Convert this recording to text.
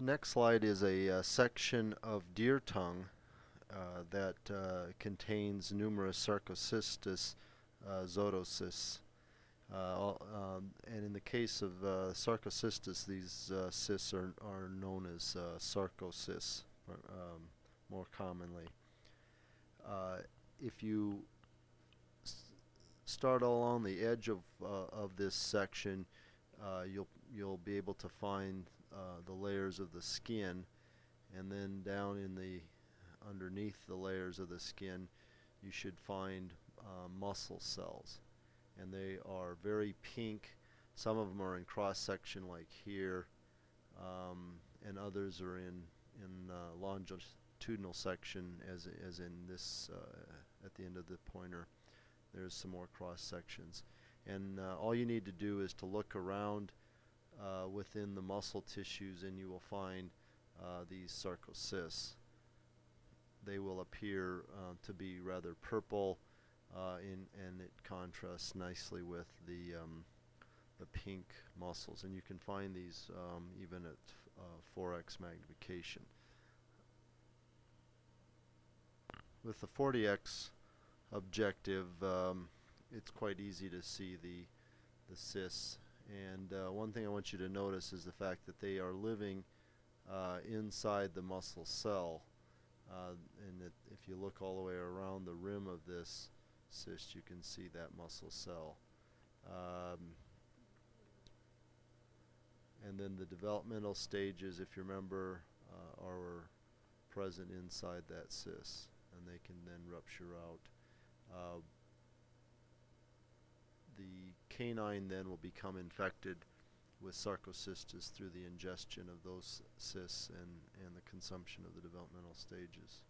The next slide is a uh, section of deer tongue uh, that uh, contains numerous Sarcocystis uh. Uh, um, and in the case of uh, Sarcocystis, these uh, cysts are, are known as sarcocysts um, more commonly. If you start along the edge of, of this section, you'll, you'll be able to find the layers of the skin. And then down in the underneath the layers of the skin you should find uh, muscle cells. And they are very pink. Some of them are in cross section like here um, and others are in in uh, longitudinal section as, as in this uh, at the end of the pointer. There's some more cross sections and uh, all you need to do is to look around uh, within the muscle tissues and you will find uh, these sarcocysts they will appear uh, to be rather purple uh, in, and it contrasts nicely with the um, the pink muscles and you can find these um, even at 4x uh, magnification. With the 40x objective um, it's quite easy to see the the cysts. And uh, one thing I want you to notice is the fact that they are living uh, inside the muscle cell. Uh, and it, if you look all the way around the rim of this cyst you can see that muscle cell. Um, and then the developmental stages if you remember uh, are present inside that cyst. And they can then rupture out. Uh, canine then will become infected with sarcocystis through the ingestion of those cysts and, and the consumption of the developmental stages.